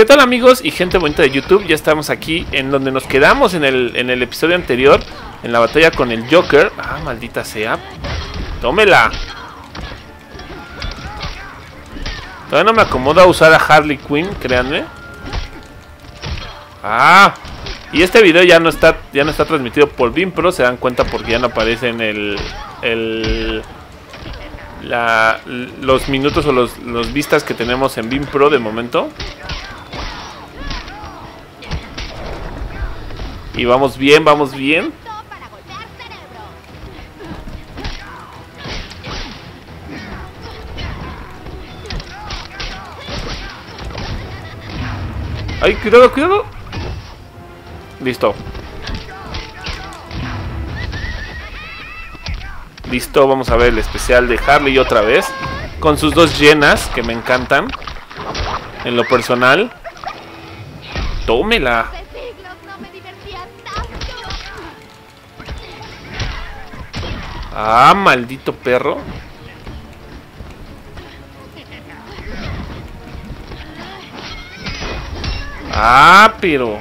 Qué tal amigos y gente bonita de YouTube, ya estamos aquí en donde nos quedamos en el, en el episodio anterior, en la batalla con el Joker. Ah, maldita sea. Tómela. Todavía no me acomoda usar a Harley Quinn, créanme. Ah, y este video ya no está ya no está transmitido por Pro, se dan cuenta porque ya no aparece en el el la, los minutos o los, los vistas que tenemos en BIM Pro de momento. Y vamos bien, vamos bien. ¡Ay, cuidado, cuidado! Listo. Listo, vamos a ver el especial de Harley otra vez. Con sus dos llenas, que me encantan. En lo personal. Tómela. Ah, maldito perro. Ah, pero...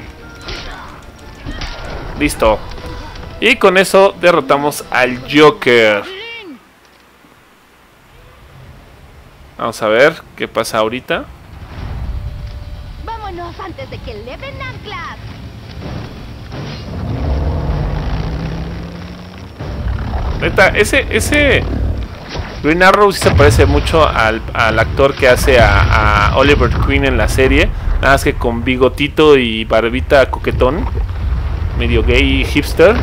Listo. Y con eso derrotamos al Joker. Vamos a ver qué pasa ahorita. Vámonos antes de que anclas. Neta, ese, ese Green Arrow sí se parece mucho al, al actor que hace a, Oliver Queen en la serie. Nada más que con bigotito y barbita coquetón. Medio gay hipster.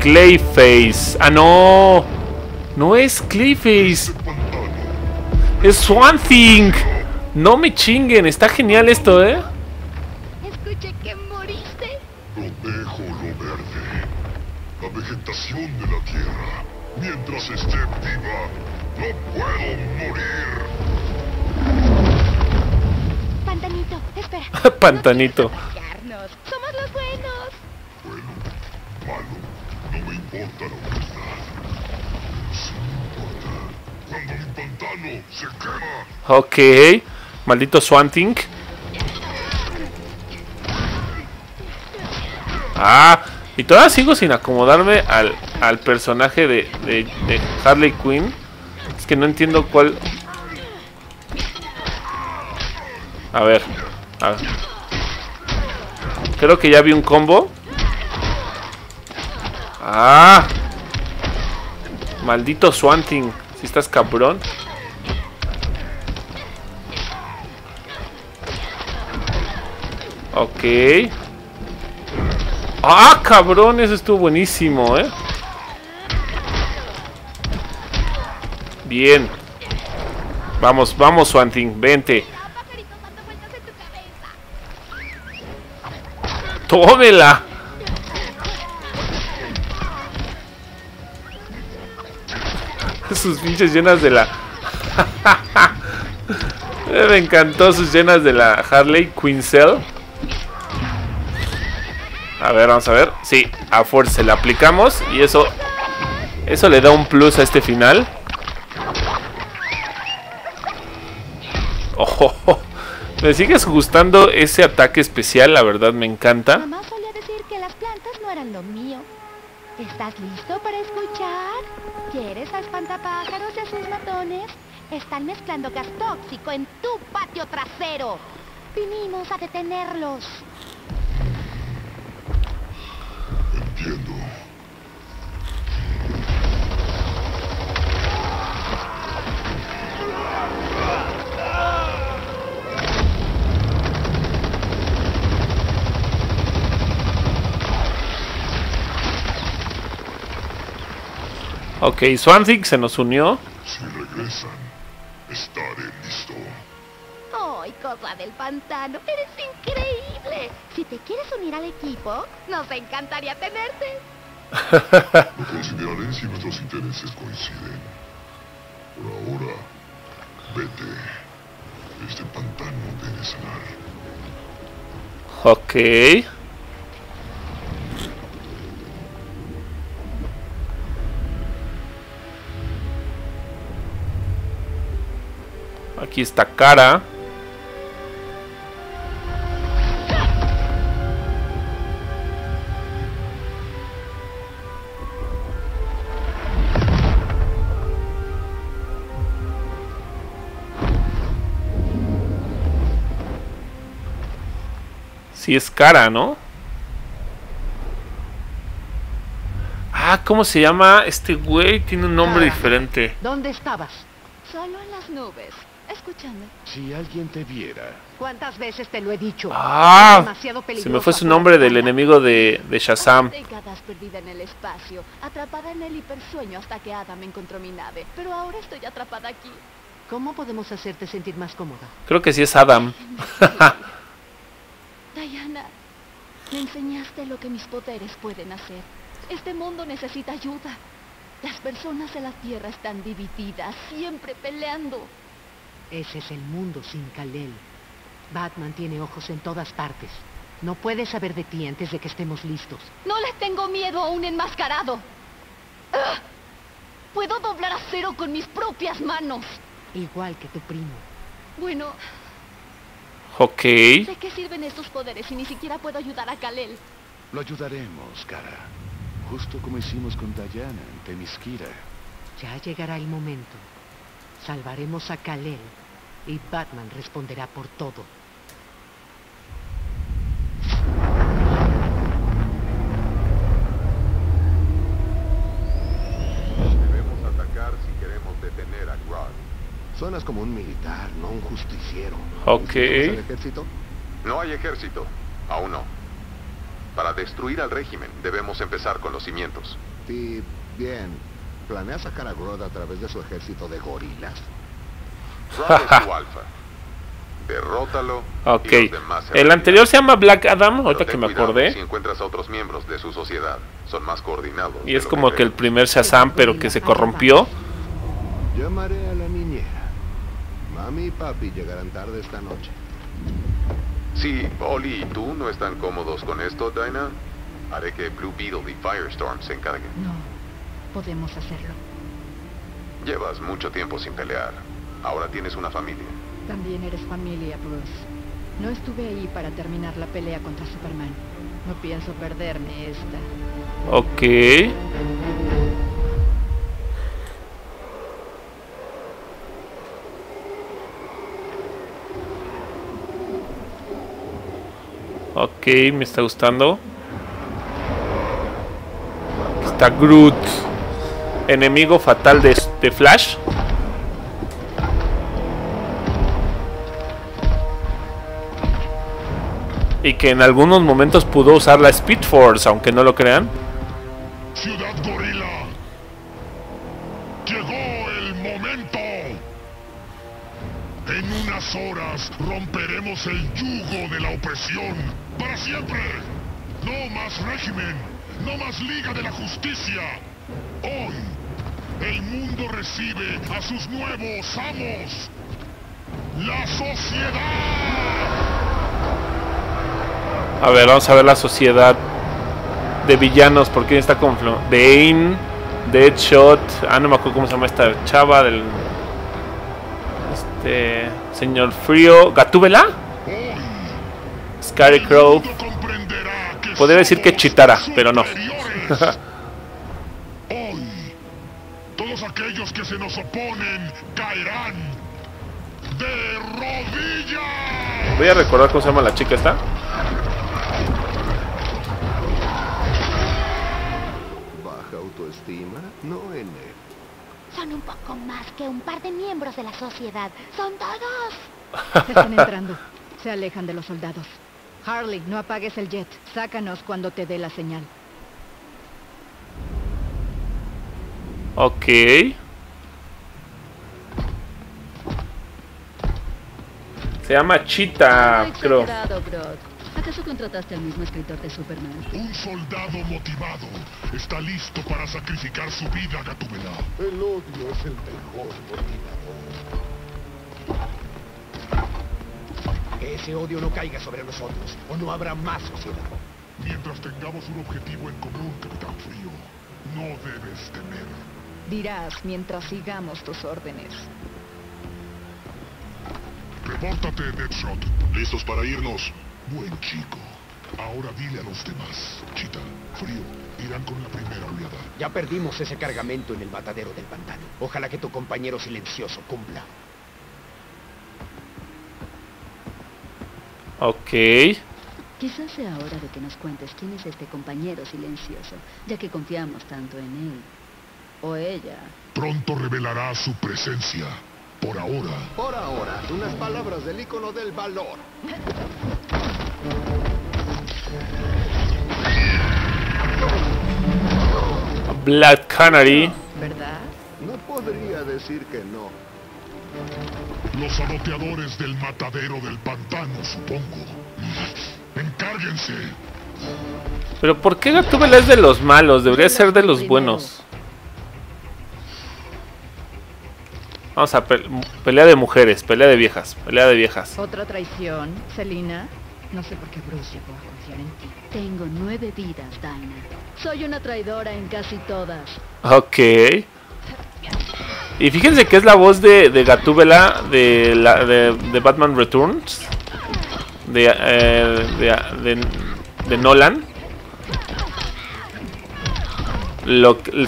Clayface. Ah, no. No es Clayface. Es Swan Thing. No me chinguen. Está genial esto, ¿eh? La vegetación de la tierra. Mientras esté viva, no puedo morir. Pantanito, espera. Pantanito. No. Somos los buenos. Bueno, malo, no me importa la verdad. Sí me importa. Cuando mi pantano se quema, Ok. Maldito Swanting. Ah, y todavía sigo sin acomodarme al, al personaje de, de, Harley Quinn. Es que no entiendo cuál. A ver, a ver. Creo que ya vi un combo. Ah, maldito Swanting. Si estás cabrón. Ok. ¡Ah, cabrón! Eso estuvo buenísimo, ¿eh? Bien. Vamos, vamos, Swanting. Vente. ¡Tómela! Sus pinches llenas de la... Me encantó sus llenas de la Harley Quinzel. A ver, vamos a ver. Sí, a fuerza le aplicamos y eso... Eso le da un plus a este final. Oh, me sigues gustando ese ataque especial, la verdad me encanta. Mamá solía decir que las plantas no eran lo mío. ¿Estás listo para escuchar? ¿Quieres a espantapájaros y a sus matones? Están mezclando gas tóxico en tu patio trasero. Vinimos a detenerlos. Entiendo. Ok, Swansea se nos unió. Si regresan, estaré listo. ¡Ay, cosa del pantano! ¡Eres increíble! Si te quieres unir al equipo, nos encantaría tenerte. Lo consideraré si nuestros intereses coinciden. Por ahora, vete. Este pantano debe sanar. Ok. Aquí está Cara. Sí es Cara, ¿no? Ah, ¿cómo se llama este güey? Tiene un nombre Cara. diferente. ¿Dónde estabas? Solo en las nubes, escuchando. Si alguien te viera, ¿Cuántas veces te lo he dicho? Ah, demasiado se me fue su nombre de del enemigo de, de Shazam. Décadas perdida en el espacio, atrapada en el hipersueño hasta que Adam encontró mi nave. Pero ahora estoy atrapada aquí. ¿Cómo podemos hacerte sentir más cómoda? Creo que sí es Adam. Diana, me enseñaste lo que mis poderes pueden hacer. Este mundo necesita ayuda. Las personas de la Tierra están divididas, siempre peleando. Ese es el mundo sin Kal-El. Batman tiene ojos en todas partes. No puede saber de ti antes de que estemos listos. No le tengo miedo a un enmascarado. ¡Ah! Puedo doblar acero con mis propias manos. Igual que tu primo. Bueno, Ok. sé que sirven estos poderes y ni siquiera puedo ayudar a Kalel. lo ayudaremos, cara. Justo como hicimos con Diana en Themyscira. Ya llegará el momento. Salvaremos a Kal-El y Batman responderá por todo. Debemos atacar si queremos detener a Grodd. Suenas como un militar, no un justiciero. Ok. ¿Necesitamos al ejército? No hay ejército. Aún no. Para destruir al régimen debemos empezar con los cimientos. Sí, bien. ¿Planeas sacar a Grodd a través de su ejército de gorilas? Grodd es tu alfa. Derrótalo. Ok. y los demás se El anterior se llama Black Adam, ahorita que me acordé. Si encuentras a otros miembros de su sociedad, son más coordinados. Y es como que el crees. primer Shazam, pero que se corrompió. Llamaré a la. Mami y papi llegarán tarde esta noche. Si Oli y tú no están cómodos con esto, Dinah, haré que Blue Beetle y Firestorm se encarguen. No, podemos hacerlo. Llevas mucho tiempo sin pelear. Ahora tienes una familia. También eres familia, Bruce. No estuve ahí para terminar la pelea contra Superman. No pienso perderme esta. Ok. Me está gustando. Está Groot. Enemigo fatal de, de Flash. Y que en algunos momentos pudo usar la Speed Force, aunque no lo crean. Ciudad Gorila. Llegó el momento. En unas horas romperemos el yugo de la opresión. Para siempre. No más régimen. No más Liga de la Justicia. Hoy, el mundo recibe a sus nuevos amos. La sociedad. A ver, vamos a ver la sociedad de villanos. ¿Por quién está con Bane, Deadshot. Ah, no me acuerdo cómo se llama esta chava del. Este. Señor Frío. ¿Gatúbela? Scarecrow. Podría decir que Chitara, pero no. Hoy, todos aquellos que se nos oponen caerán de rodillas. Voy a recordar cómo se llama la chica esta. Baja autoestima, no N. Son un poco más que un par de miembros de la sociedad. Son todos. Se están entrando. Se alejan de los soldados. Harley, no apagues el jet. Sácanos cuando te dé la señal. Ok. Se llama Cheetah, creo. ¿Acaso contrataste al mismo escritor de Superman? Un soldado motivado está listo para sacrificar su vida, Gatúbela. El odio es el mejor motivador. Ese odio no caiga sobre nosotros, o no habrá más sociedad. Mientras tengamos un objetivo en común, Capitán Frío, no debes temer. Dirás mientras sigamos tus órdenes. Repórtate, Deadshot. Listos para irnos. Buen chico. Ahora dile a los demás. Chita, frío. Irán con la primera oleada. Ya perdimos ese cargamento en el matadero del pantano. Ojalá que tu compañero silencioso cumpla. Ok. Quizás sea hora de que nos cuentes quién es este compañero silencioso, ya que confiamos tanto en él. O ella. Pronto revelará su presencia. Por ahora, Por ahora, unas palabras del ícono del valor. Black Canary. ¿Verdad? No podría decir que no. Los saboteadores del matadero del pantano, supongo. Encárguense. Pero ¿por qué Gatúbela es de los malos? Debería ser de los buenos. Vamos a pe- pelea de mujeres, pelea de viejas, pelea de viejas. Otra traición, Selina. No sé por qué Bruce llegó a confiar en ti. Tengo nueve vidas, Dinah. Soy una traidora en casi todas. Ok. Y fíjense que es la voz de, de Gatúbela de, de, Batman Returns. De, eh, de, de- Nolan.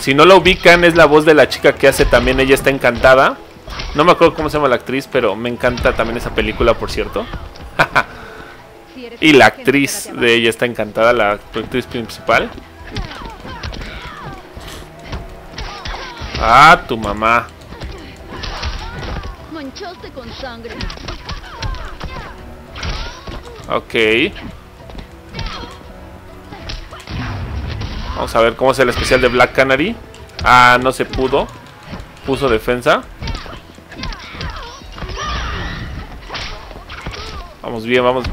Si no la ubican, es la voz de la chica que hace también Ella está encantada. No me acuerdo cómo se llama la actriz, pero me encanta también esa película, por cierto. Y la actriz de Ella está encantada, la actriz principal. Ah, tu mamá. Manchaste con sangre. Ok. Vamos a ver cómo es el especial de Black Canary. Ah, no se pudo. Puso defensa. Vamos bien, vamos.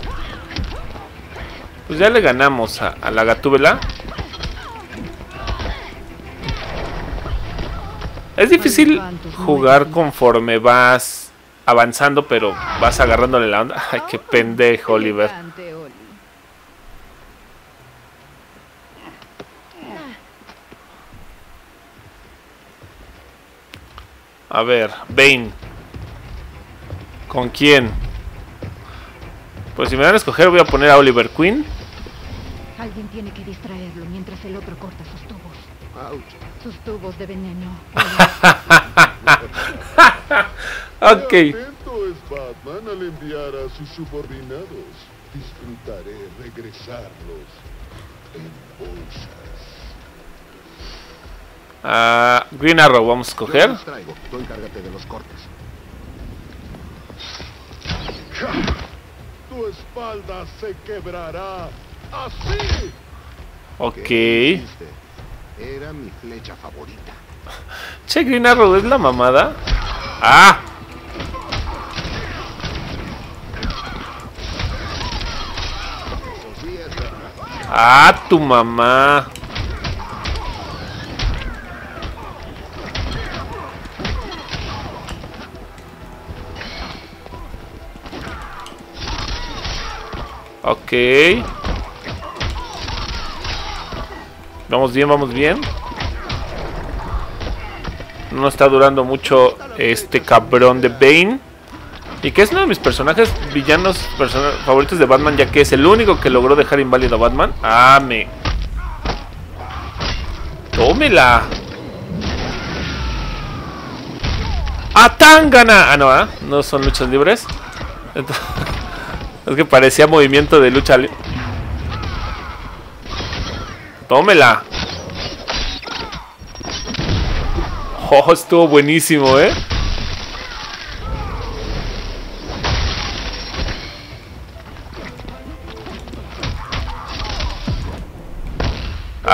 Pues ya le ganamos a, a la Gatúbela. Es difícil jugar conforme vas avanzando, pero vas agarrándole la onda. Ay, qué pendejo, Oliver. A ver, Bane. ¿Con quién? Pues si me dan a escoger voy a poner a Oliver Queen. Alguien tiene que distraerlo mientras el otro corta sus tubos. Sus tubos de veneno. ok. Atento es Batman al enviar a sus subordinados. Disfrutaré regresarlos en bolsas. Ah, Green Arrow vamos a escoger. los traigo. Tú encárgate de los cortes. Tu espalda se quebrará. Así. Ok. Era mi flecha favorita. Che, Green Arrow es la mamada. Ah, ah, tu mamá. Ok. Vamos bien, vamos bien. No está durando mucho este cabrón de Bane. Y que es uno de mis personajes villanos persona- favoritos de Batman, ya que es el único que logró dejar inválido a Batman. Ah, me. Tómela. ¡Atangana! Ah, no, ¿ah? No son luchas libres. Es que parecía movimiento de lucha libre. Tómela. Oh, estuvo buenísimo, ¿eh?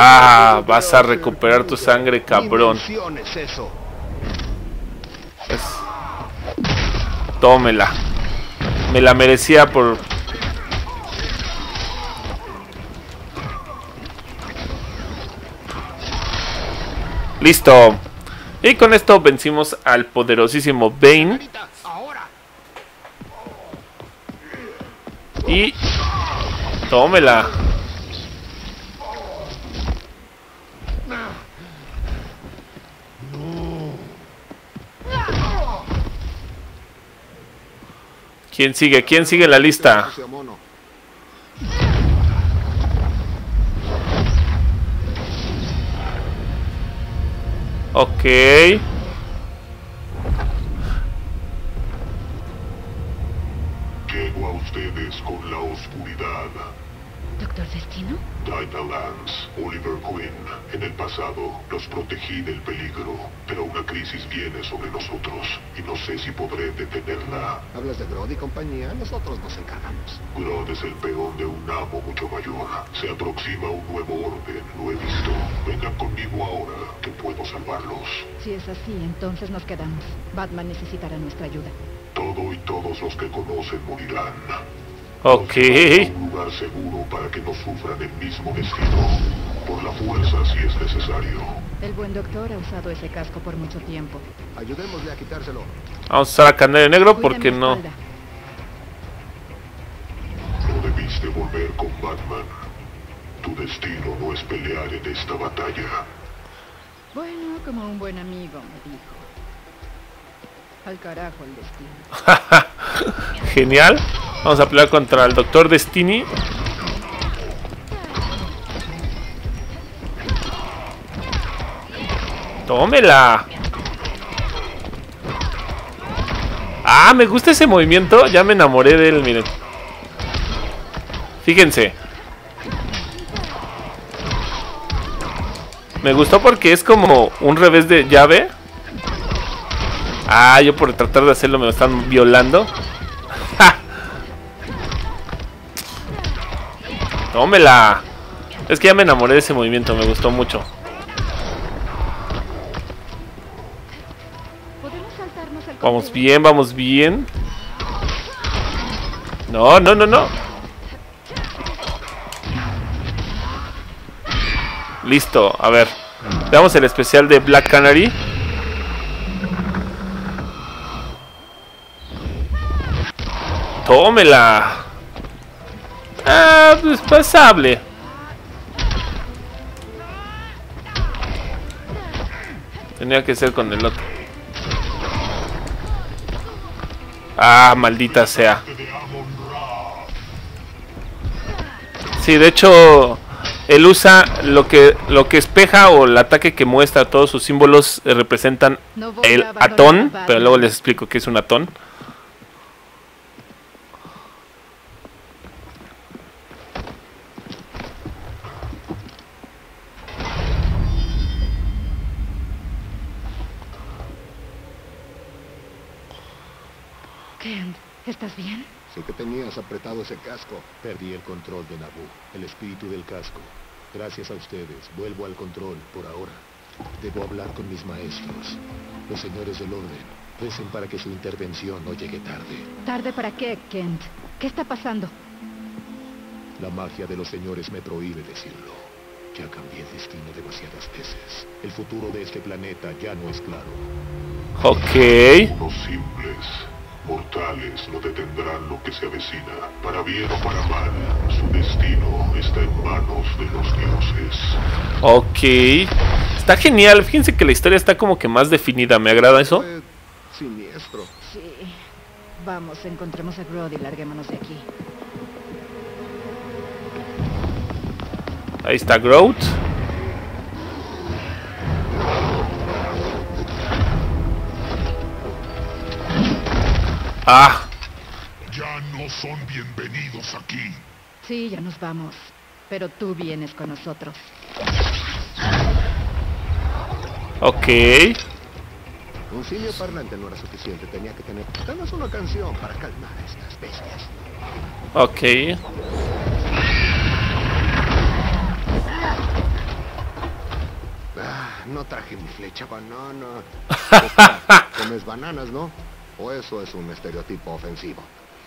Ah, vas a recuperar tu sangre, cabrón. Tómela. Me la merecía por... Listo. Y con esto vencimos al poderosísimo Bane. Y... Tómela. ¿Quién sigue? ¿Quién sigue en la lista? Ok. Llego a ustedes con la oscuridad. ¿Doctor Destino? Dinah Lance, Oliver Quinn. En el pasado los protegí del peligro, pero una crisis viene sobre nosotros y no sé si podré detenerla. ¿Hablas de Grod y compañía? Nosotros nos encargamos. Grodd es el peón de un amo mucho mayor. Se aproxima un nuevo orden, lo he visto. Vengan conmigo ahora, que puedo salvarlos. Si es así, entonces nos quedamos. Batman necesitará nuestra ayuda. Todo y todos los que conocen morirán. Ok. Un lugar seguro para que no sufran el mismo destino. Por la fuerza si es necesario. El buen doctor ha usado ese casco por mucho tiempo. Ayudémosle a quitárselo. Vamos a usar a Canario Negro porque no. No debiste volver con Batman. Tu destino no es pelear en esta batalla. Bueno, como un buen amigo me dijo. Al carajo el destino. Genial. Vamos a pelear contra el Doctor Destiny. Tómela. Ah, me gusta ese movimiento. Ya me enamoré de él, miren. Fíjense. Me gustó porque es como un revés de llave. Ah, yo por tratar de hacerlo me lo están violando. ¡Ja! Tómela. Es que ya me enamoré de ese movimiento, me gustó mucho. ¿Podemos saltarnos el Vamos bien, vamos bien. No, no, no, no. Listo, a ver. Veamos el especial de Black Canary. Tómela. Ah, pues pasable. Tenía que ser con el otro. Ah, maldita sea. Sí, de hecho, él usa lo que lo que espeja o el ataque que muestra todos sus símbolos representan el atón, pero luego les explico qué es un atón. Kent, ¿estás bien? Sé que tenías apretado ese casco. Perdí el control de Naboo, el espíritu del casco. Gracias a ustedes, vuelvo al control por ahora. Debo hablar con mis maestros, los señores del orden. Recen para que su intervención no llegue tarde. ¿Tarde para qué, Kent? ¿Qué está pasando? La magia de los señores me prohíbe decirlo. Ya cambié el destino demasiadas veces. El futuro de este planeta ya no es claro. Ok. Los simples, mortales no detendrán lo que se avecina. Para bien o para mal, su destino está en manos de los dioses. Ok. Está genial. Fíjense que la historia está como que más definida. Me agrada eso. Fue siniestro. Sí. Vamos, encontremos a Grodd y larguémonos de aquí. Ahí está Groot. Ah, Ya no son bienvenidos aquí. Sí, ya nos vamos. Pero tú vienes con nosotros. ok. Un simio parlante no era suficiente. Tenía que tener apenas una canción para calmar a estas bestias. Ok. Ah, no traje mi flecha banana. Comes bananas, ¿no? O eso es un estereotipo ofensivo.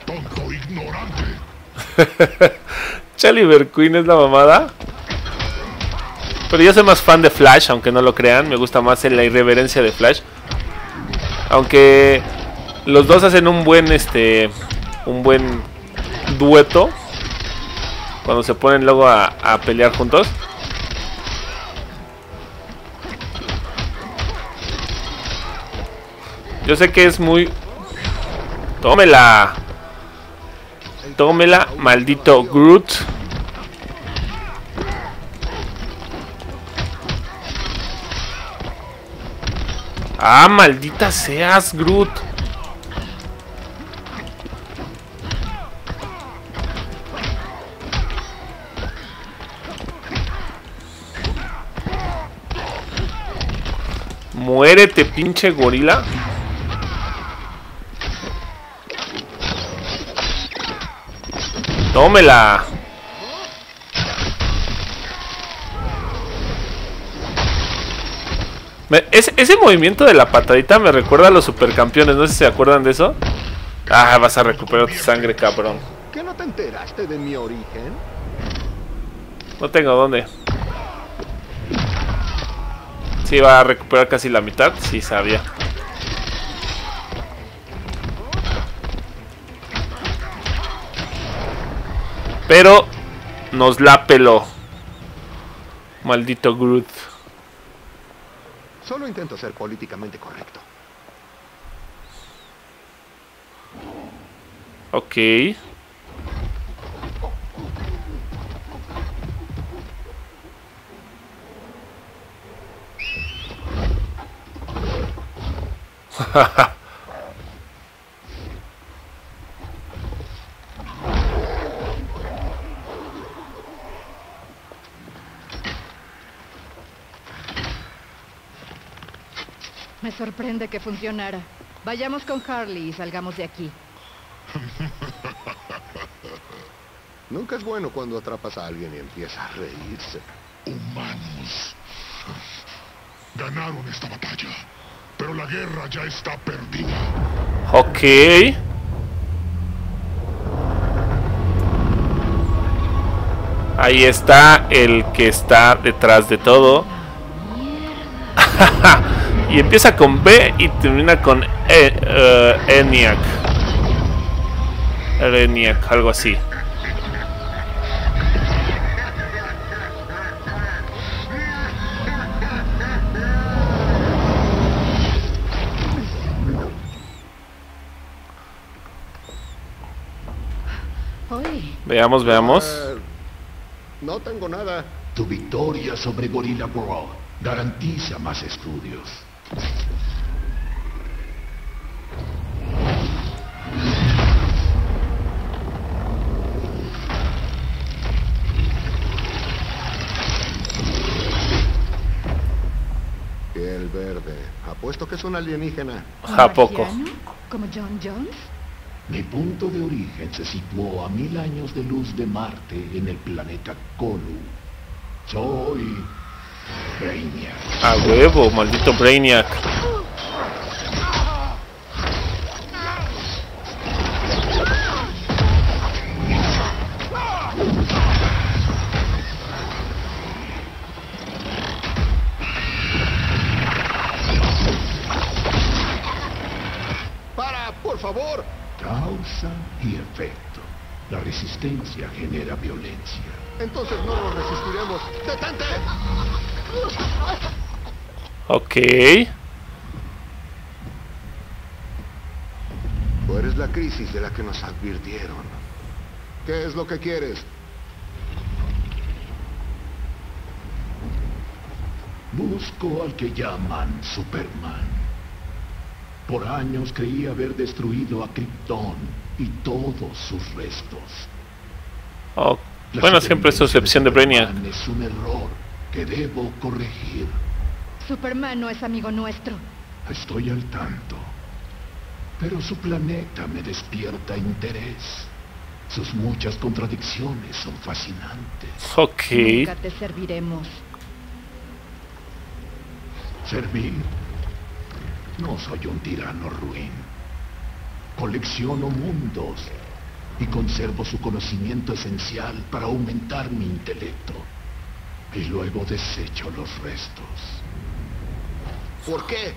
Tonto ignorante. Chaliver Queen es la mamada. Pero yo soy más fan de Flash, aunque no lo crean. Me gusta más la irreverencia de Flash. Aunque los dos hacen un buen este un buen dueto cuando se ponen luego a, a pelear juntos. Yo sé que es muy... Tómela. Tómela, maldito Groot. Ah, maldita seas, Groot. Muérete, pinche gorila. Tómela. Me- ese, ese movimiento de la patadita me recuerda a los supercampeones. No sé si se acuerdan de eso. Ah, vas a recuperar tu sangre, cabrón. ¿Qué no te enteraste de mi origen? No tengo dónde. Sí, va a recuperar casi la mitad. Sí, sabía. Pero nos la peló. Maldito Groot. Solo intento ser políticamente correcto. Ok. Me sorprende que funcionara. Vayamos con Harley y salgamos de aquí. Nunca es bueno cuando atrapas a alguien y empieza a reírse. Humanos. Ganaron esta batalla, pero la guerra ya está perdida. Ok. Ahí está el que está detrás de todo. y empieza con B y termina con e, eh, ENIAC. ENIAC, algo así. Veamos, veamos. Eh, no tengo nada. Tu victoria sobre Gorilla Grodd garantiza más estudios. Piel verde. Apuesto que es un alienígena. ¿un ¿A poco? ¿Como John Jones? Mi punto de origen se situó a mil años de luz de Marte en el planeta Kolu. Soy Brainiac. A huevo, maldito Brainiac. ¡Para, por favor! Causa y efecto. La resistencia genera violencia. Entonces no nos resistiremos. ¡Detente! Ok. Tú eres la crisis de la que nos advirtieron. ¿Qué es lo que quieres? Busco al que llaman Superman. Por años creí haber destruido a Krypton y todos sus restos. Oh, Bueno, siempre es su excepción de Brainiac. Superman Es un error que debo corregir. Superman no es amigo nuestro. Estoy al tanto. Pero su planeta me despierta interés. Sus muchas contradicciones son fascinantes. Ok. Nunca te serviremos. Servir. No soy un tirano ruin. Colecciono mundos y conservo su conocimiento esencial para aumentar mi intelecto. Y luego desecho los restos. ¿Por qué?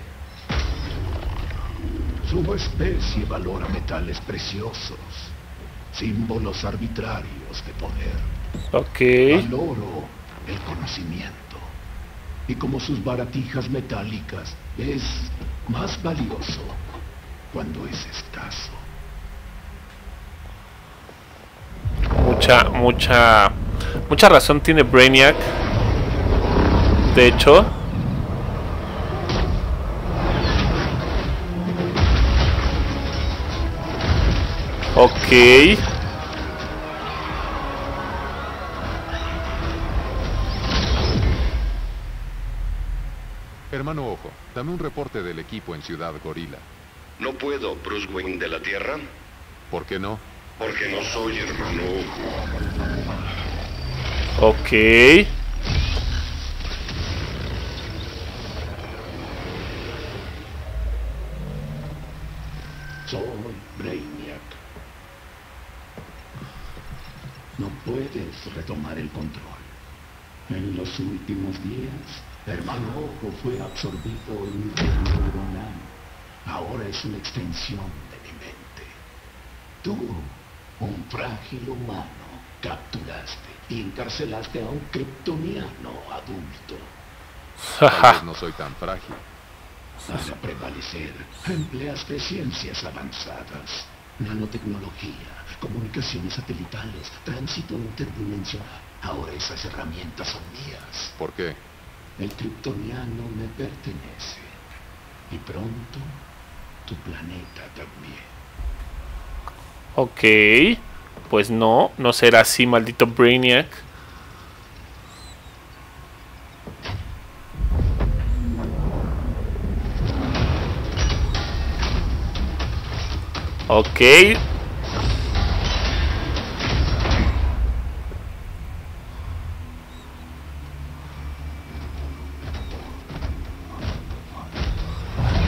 Su especie valora metales preciosos, símbolos arbitrarios de poder. Ok. Valoro el conocimiento. Y como sus baratijas metálicas, es más valioso cuando es escaso. mucha, mucha, mucha razón tiene Brainiac. De hecho. Ok. Hermano Ojo, dame un reporte del equipo en Ciudad Gorila. No puedo, Bruce Wayne de la Tierra. ¿Por qué no? Porque no soy hermano Ojo. Ok. Soy Brainiac. No puedes retomar el control. En los últimos días, Hermano Ojo fue absorbido en red neuronal. Ahora es una extensión de mi mente. Tú, un frágil humano, capturaste y encarcelaste a un kryptoniano adulto. Tal vez no soy tan frágil. Para prevalecer, empleaste ciencias avanzadas, nanotecnología, comunicaciones satelitales, tránsito interdimensional. Ahora esas herramientas son mías. ¿Por qué? El kryptoniano me pertenece. Y pronto, tu planeta también. Ok. Pues no, no será así, maldito Brainiac. Ok.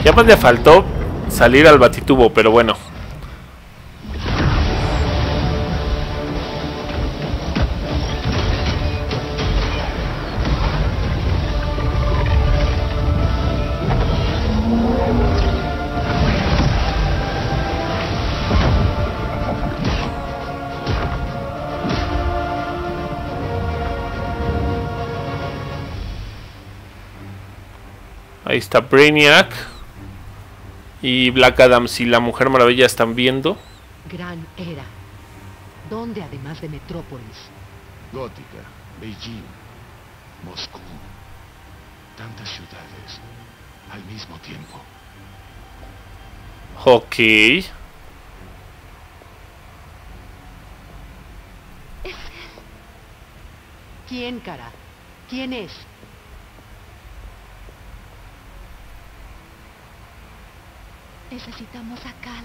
Ya más le faltó salir al batitubo, pero bueno. Ahí está Brainiac. Y Black Adams y la Mujer Maravilla están viendo. Gran era. ¿Dónde además de Metrópolis? Gótica, Beijing, Moscú. Tantas ciudades al mismo tiempo. Ok. ¿Quién, cara? ¿Quién es? Necesitamos a Cal.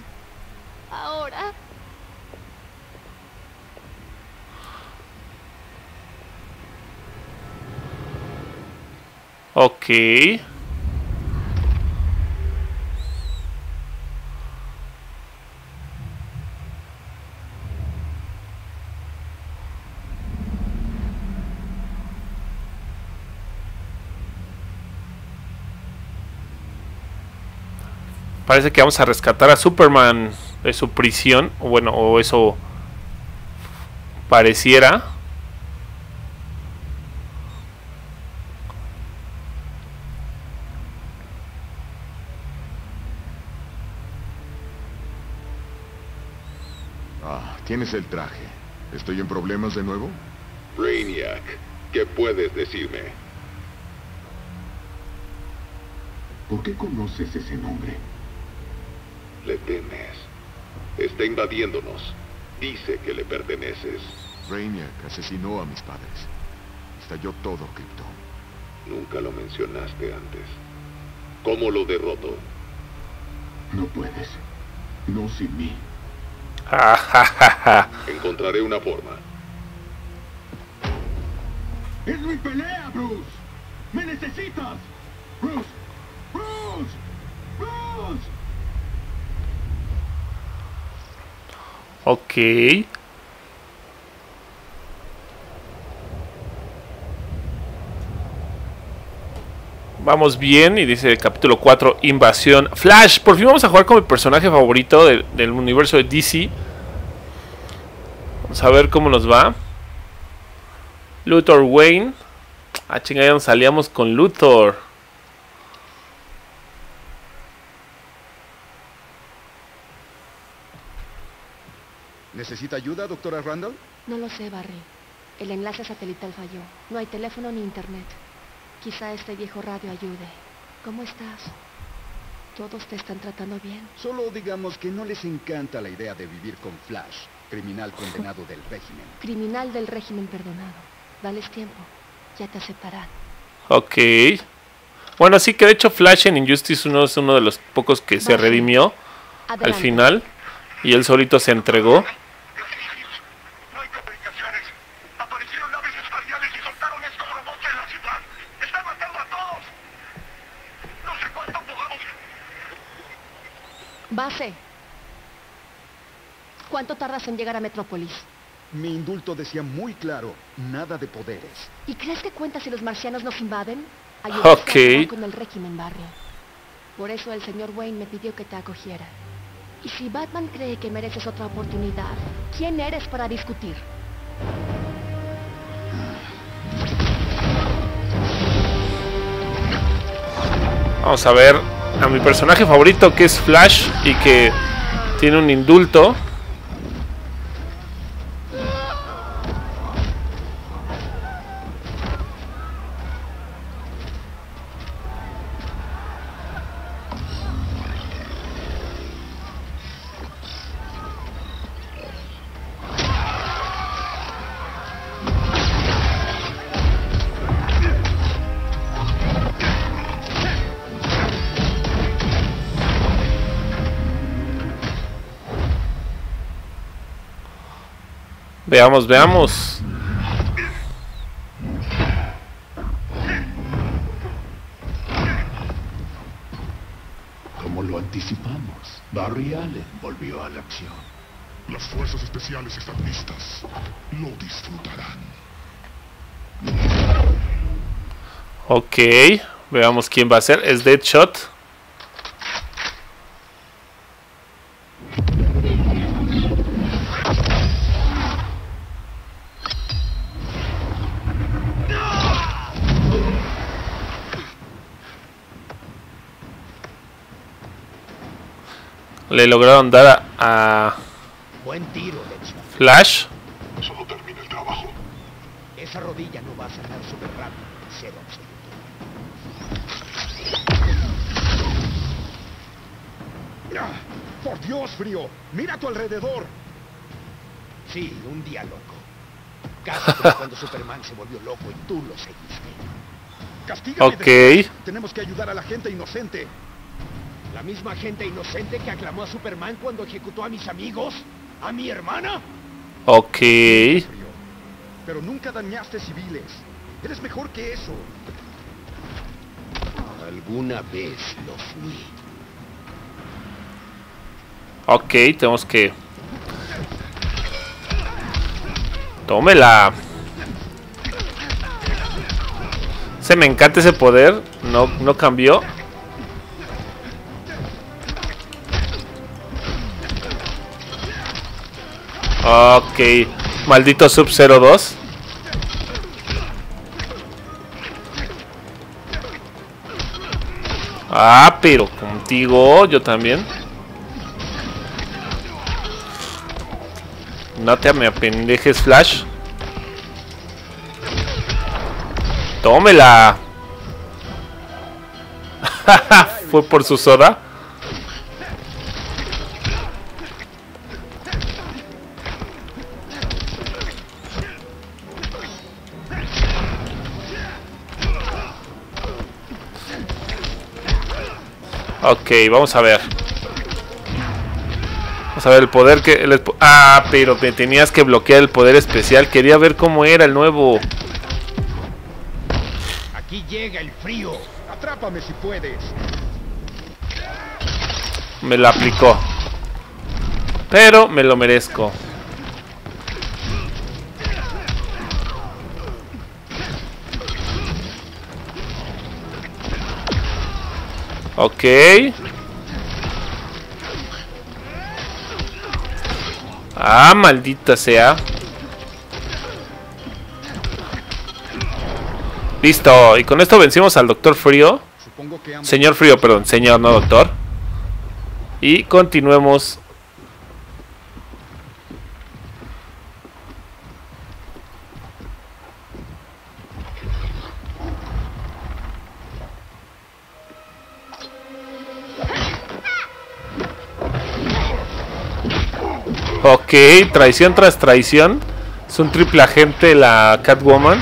Ahora. Ok. Parece que vamos a rescatar a Superman de su prisión. O bueno, o eso pareciera. Ah, tienes el traje. ¿Estoy en problemas de nuevo? Brainiac, ¿qué puedes decirme? ¿Por qué conoces ese nombre? Le temes. Está invadiéndonos. Dice que le perteneces. Brainiac asesinó a mis padres. Estalló todo Krypton. Nunca lo mencionaste antes. ¿Cómo lo derroto? No puedes. No sin mí. Encontraré una forma. ¡Es mi pelea, Bruce! ¡Me necesitas! ¡Bruce! ¡Bruce! ¡Bruce! Ok. Vamos bien, y dice el capítulo 4, Invasión. Flash, por fin vamos a jugar con mi personaje favorito del, universo de DC. Vamos a ver cómo nos va. Luthor Wayne. Ah, chingada, nos salíamos con Luthor. ¿Necesita ayuda, doctora Randall? No lo sé, Barry. El enlace satelital falló. No hay teléfono ni internet. Quizá este viejo radio ayude. ¿Cómo estás? ¿Todos te están tratando bien? Solo digamos que no les encanta la idea de vivir con Flash, criminal condenado del régimen. Criminal del régimen perdonado. Dales tiempo. Ya te aceptarán. Ok. Bueno, sí que de hecho Flash en Injustice 1 es uno de los pocos que se redimió al final. Y él solito se entregó. Aparecieron naves espaciales y soltaron estos robots en la ciudad. Están matando a todos. No sé cuánto podamos... Base. ¿Cuánto tardas en llegar a Metrópolis? Mi indulto decía muy claro, nada de poderes. ¿Y crees que cuenta si los marcianos nos invaden? Ayudaste Ok. con el régimen, Barry. Por eso el señor Wayne me pidió que te acogiera. Y si Batman cree que mereces otra oportunidad, ¿quién eres para discutir? Vamos a ver a mi personaje favorito que es Flash y que tiene un indulto. Veamos, veamos. Como lo anticipamos, Barry Allen volvió a la acción. Las fuerzas especiales están listas. Lo disfrutarán. Ok, veamos quién va a ser. Es Deadshot. Le lograron dar a, a Buen tiro, Deadshot. Flash. Solo termina el trabajo. Esa rodilla no va a sanar súper rápido. Cero absoluto. ¡Por Dios, frío! ¡Mira a tu alrededor! Sí, un día loco. Casi como cuando Superman se volvió loco y tú lo seguiste. ¡Castígame! Ok. después. Tenemos que ayudar a la gente inocente. Misma gente inocente que aclamó a Superman cuando ejecutó a mis amigos, a mi hermana. Ok. Pero nunca dañaste civiles. Eres mejor que eso. Alguna vez lo fui. Ok, tenemos que... Tómela. Se me encanta ese poder. No, no cambió. Ok. Maldito Sub-02. Ah, pero contigo yo también. No te me apendejes, Flash. Tómela. Fue por su soda. Ok, vamos a ver. Vamos a ver el poder que... el ah, pero me tenías que bloquear el poder especial. Quería ver cómo era el nuevo... Aquí llega el frío. Atrápame si puedes. Me la aplicó. Pero me lo merezco. Ok. Ah, maldita sea. Listo. Y con esto vencimos al Doctor Frío. Señor Frío, perdón. Señor, no Doctor. Y continuemos. Ok, traición tras traición. Es un triple agente la Catwoman.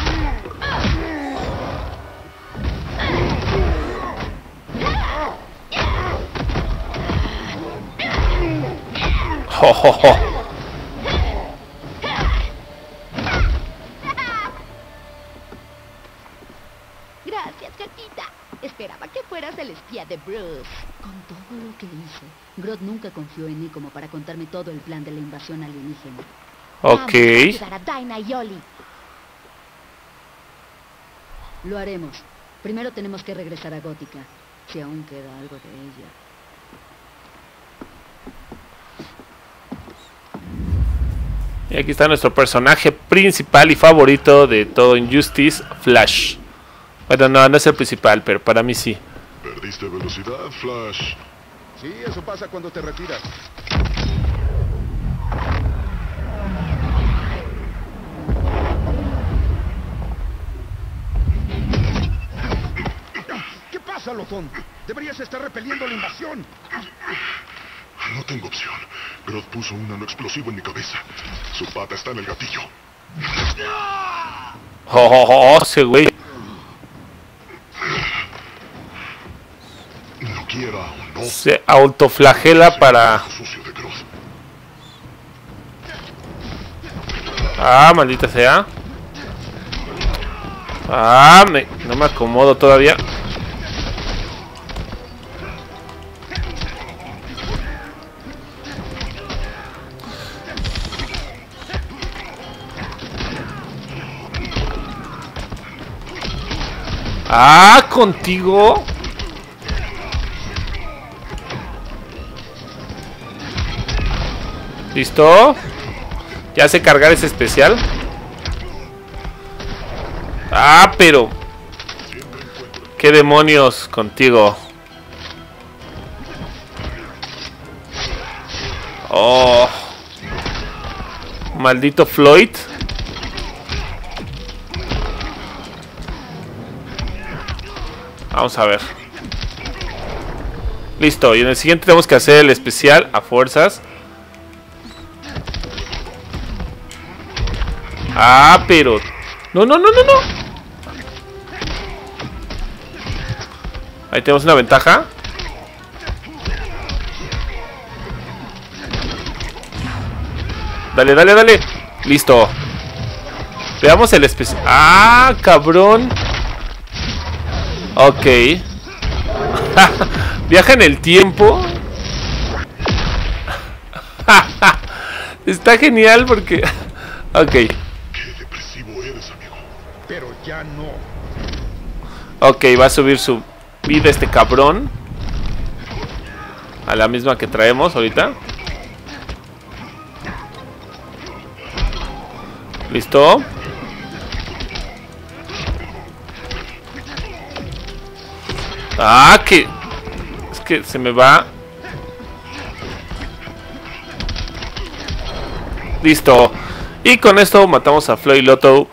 Jo. De Bruce. Con todo lo que hice, Grodd nunca confió en mí como para contarme todo el plan de la invasión alienígena. Vamos a Ok. ayudar a Dinah y Oli. Lo haremos. Primero tenemos que regresar a Gótica, si aún queda algo de ella. Y aquí está nuestro personaje principal y favorito de todo Injustice, Flash. Bueno, no, no es el principal, pero para mí sí. Perdiste velocidad, Flash. Sí, eso pasa cuando te retiras. ¿Qué pasa, Lotón? Deberías estar repeliendo la invasión. No tengo opción. Grodd puso un nano explosivo en mi cabeza. Su pata está en el gatillo. Oh, oh, oh, ese güey. No quiera no. Se autoflagela para... Ah, maldita sea. Ah, me... no me acomodo todavía. Ah, contigo. ¿Listo? Ya sé cargar ese especial. Ah, pero... ¿Qué demonios contigo? Oh. Maldito Floyd. Vamos a ver. Listo, y en el siguiente tenemos que hacer el especial a fuerzas. Ah, pero... No, no, no, no, no. Ahí tenemos una ventaja. Dale, dale, dale. Listo. Veamos el especial. Ah, cabrón. Ok. Viaja en el tiempo. Está genial porque... Ok. Ok, va a subir su vida este cabrón. A la misma que traemos ahorita. ¿Listo? Ah, que... Es que se me va... Listo. Y con esto matamos a Floyd Lotto,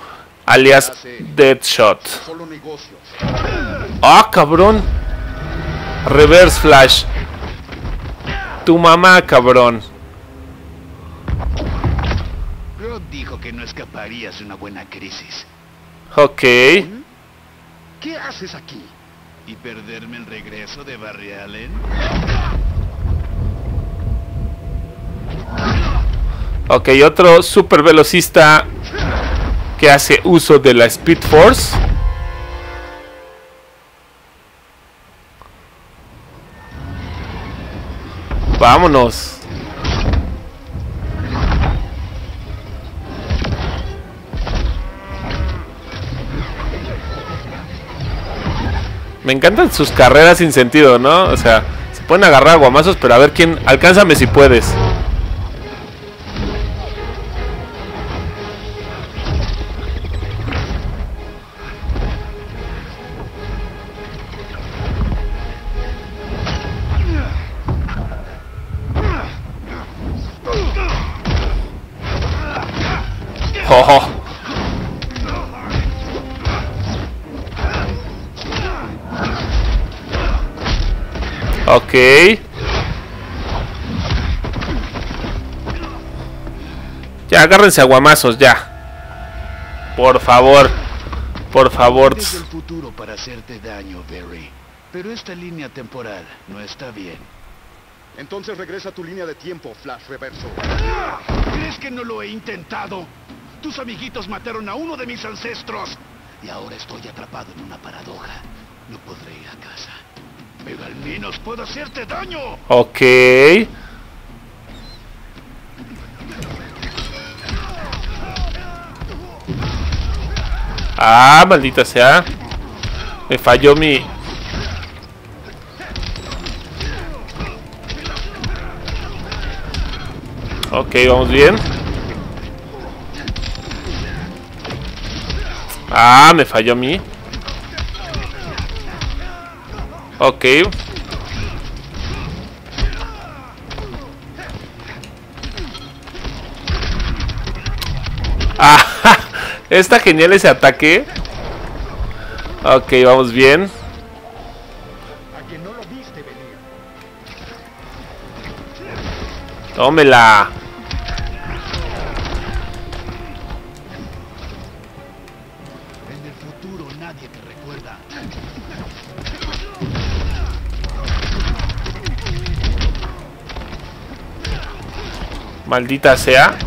alias Deadshot. Solo negocios. ¡Ah, cabrón! Reverse Flash. Tu mamá, cabrón. Grodd dijo que no escaparías de una buena crisis. Ok. ¿Qué haces aquí? ¿Y perderme el regreso de Barry Allen? Ok, otro super velocista que hace uso de la Speed Force. Vámonos. Me encantan sus carreras sin sentido, ¿no? O sea, se pueden agarrar guamazos, pero a ver quién. Alcánzame si puedes. Ok. Ya, agárrense a guamazos, ya. Por favor. Por favor. Desde el futuro para hacerte daño, Barry. Pero esta línea temporal no está bien. Entonces regresa a tu línea de tiempo, Flash Reverso. ¿Crees que no lo he intentado? Tus amiguitos mataron a uno de mis ancestros. Y ahora estoy atrapado en una paradoja. No podré ir a casa. Pero al menos puedo hacerte daño. Ok. Ah, maldita sea. Me falló mi... Ok, vamos bien. Ah, me falló a mí. Ok. Ah, está genial ese ataque. Ok, vamos bien. Tómela. Maldita sea.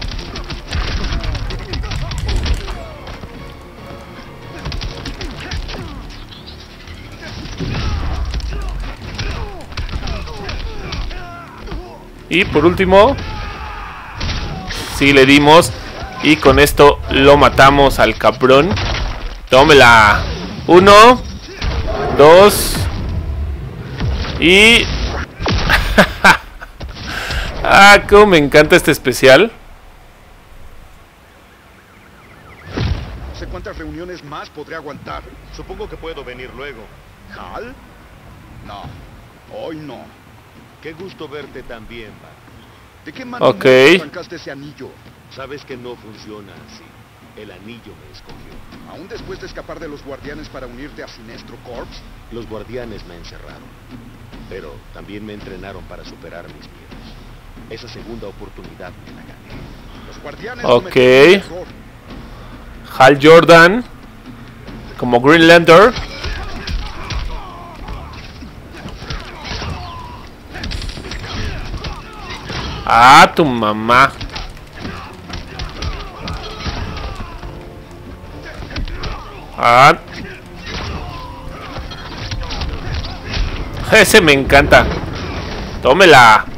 Y por último, sí le dimos. Y con esto lo matamos al cabrón. Tómela. Uno, dos. Y... ah, cómo me encanta este especial. No sé cuántas reuniones más podré aguantar. Supongo que puedo venir luego. ¿Hal? No, hoy no. Qué gusto verte también. ¿De qué manera Ok. arrancaste ese anillo? Sabes que no funciona así. El anillo me escogió. ¿Aún después de escapar de los guardianes para unirte a Sinestro Corps? Los guardianes me encerraron. Pero también me entrenaron para superar mis miedos. Esa segunda oportunidad me la Ok. Hal Jordan. Como Greenlander. Ah, tu mamá. Ah. Ese me encanta. Tómela.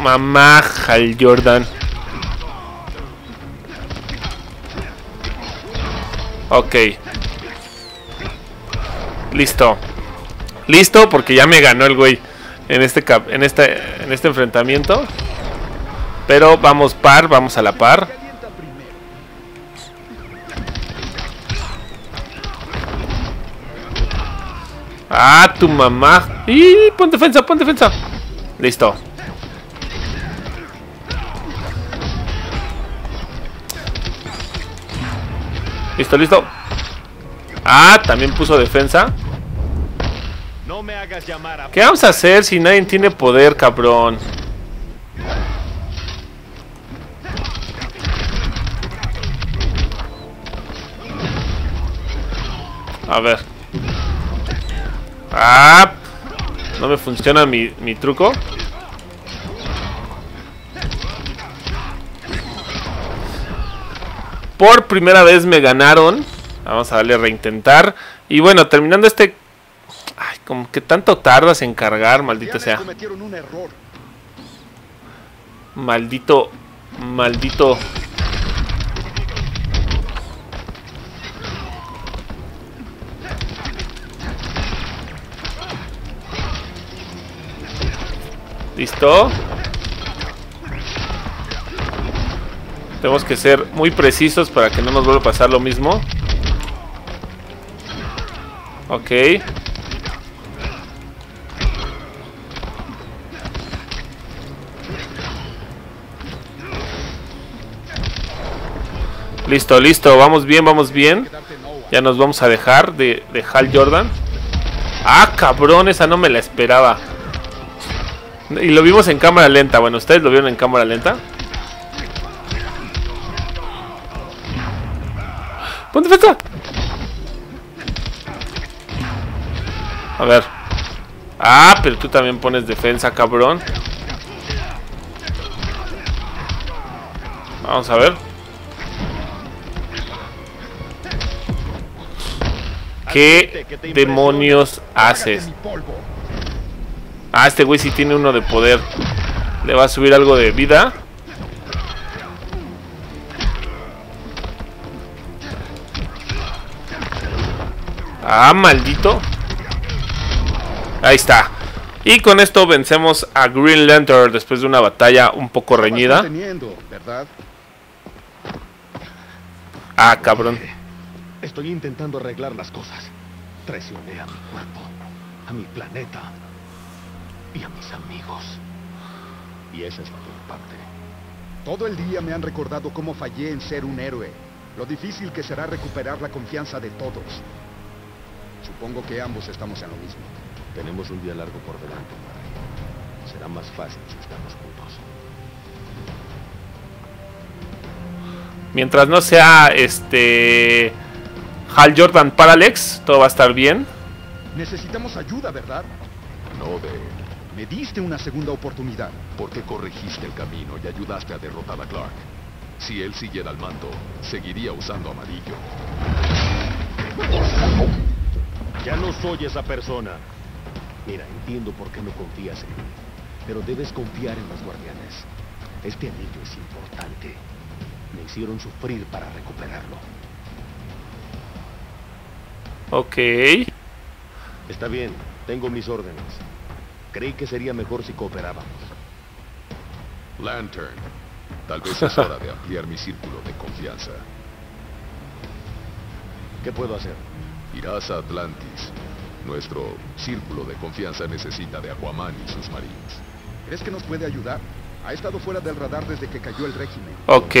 Mamá Hal Jordan. Ok. Listo. Listo porque ya me ganó el güey en este cap en este en este enfrentamiento. Pero vamos par, vamos a la par. Ah, tu mamá. Y pon defensa, pon defensa. Listo. Listo, listo. Ah, también puso defensa. No me hagas llamar a... ¿Qué vamos a hacer si nadie tiene poder, cabrón? A ver. Ah, no me funciona mi, mi truco. Por primera vez me ganaron. Vamos a darle a reintentar. Y bueno, terminando este... Ay, como que tanto tardas en cargar, Guardianes sea. un error. Maldito, maldito. ¿Listo? Tenemos que ser muy precisos para que no nos vuelva a pasar lo mismo. Ok. Listo, listo, vamos bien, vamos bien. Ya nos vamos a dejar de, de Hal Jordan. Ah, cabrón, esa no me la esperaba. Y lo vimos en cámara lenta. Bueno, ¿ustedes lo vieron en cámara lenta? ¡Pon defensa! A ver. Ah, pero tú también pones defensa, cabrón. Vamos a ver. ¿Qué demonios haces? Ah, este güey sí tiene uno de poder. Le va a subir algo de vida. Ah, maldito. Ahí está. Y con esto vencemos a Green Lantern después de una batalla un poco reñida. Ah, cabrón. Estoy intentando arreglar las cosas. Traicioné a mi cuerpo, a mi planeta y a mis amigos. Y esa es la peor parte. Todo el día me han recordado cómo fallé en ser un héroe. Lo difícil que será recuperar la confianza de todos. Supongo que ambos estamos en lo mismo. Tenemos un día largo por delante, Barry. Será más fácil si estamos juntos. Mientras no sea este Hal Jordan para Alex, todo va a estar bien. Necesitamos ayuda, ¿verdad? No, de... Me diste una segunda oportunidad. Porque corregiste el camino y ayudaste a derrotar a Clark. Si él siguiera al mando, seguiría usando amarillo. Ya no soy esa persona. Mira, entiendo por qué no confías en mí. Pero debes confiar en los guardianes. Este anillo es importante. Me hicieron sufrir para recuperarlo. Ok. Está bien, tengo mis órdenes. Creí que sería mejor si cooperábamos. Lantern, tal vez es hora de ampliar mi círculo de confianza. ¿Qué puedo hacer? Irás a Atlantis. Nuestro círculo de confianza necesita de Aquaman y sus marines. ¿Crees que nos puede ayudar? Ha estado fuera del radar desde que cayó el régimen. Ok.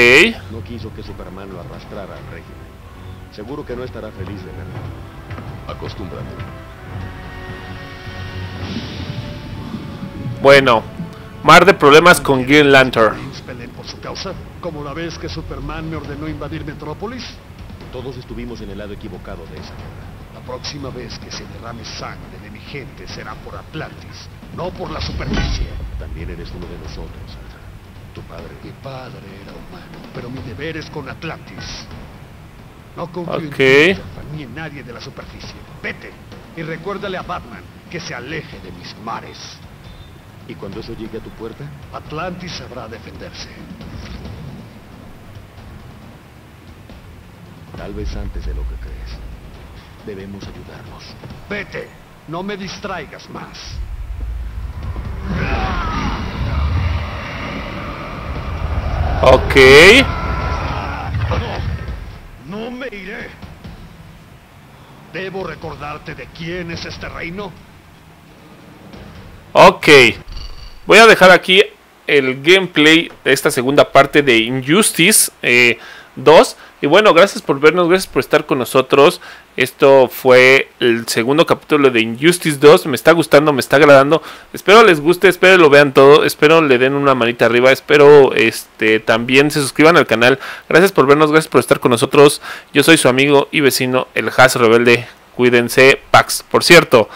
No quiso que Superman lo arrastrara al régimen. Seguro que no estará feliz de verlo. Acostúmbrate. Bueno, mar de problemas con Green Lantern. peleen por su causa? ¿Como la vez que Superman me ordenó invadir Metrópolis? Todos estuvimos en el lado equivocado de esa guerra. La próxima vez que se derrame sangre de mi gente será por Atlantis, no por la superficie. También eres uno de nosotros, Alfred. Tu padre. Mi padre era humano, pero mi deber es con Atlantis. No confío en Ok. ti, Jefa, ni en nadie de la superficie. Vete y recuérdale a Batman que se aleje de mis mares. ¿Y cuando eso llegue a tu puerta? Atlantis sabrá defenderse. Tal vez antes de lo que crees. Debemos ayudarnos. Vete, no me distraigas más. Ok. No, no me iré. ¿Debo recordarte de quién es este reino? Ok. Voy a dejar aquí el gameplay de esta segunda parte de Injustice eh, 2. Y bueno, gracias por vernos, gracias por estar con nosotros. Esto fue el segundo capítulo de Injustice 2. Me está gustando, me está agradando. Espero les guste, espero lo vean todo. Espero le den una manita arriba. Espero este también se suscriban al canal. Gracias por vernos, gracias por estar con nosotros. Yo soy su amigo y vecino, el Has Rebelde. Cuídense, Pax. Por cierto,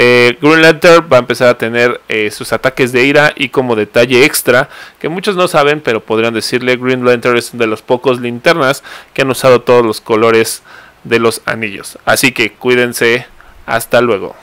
eh, Green Lantern va a empezar a tener eh, sus ataques de ira y como detalle extra, que muchos no saben, pero podrían decirle, Green Lantern es de los pocos linternas que han usado todos los colores de los anillos. Así que cuídense, hasta luego.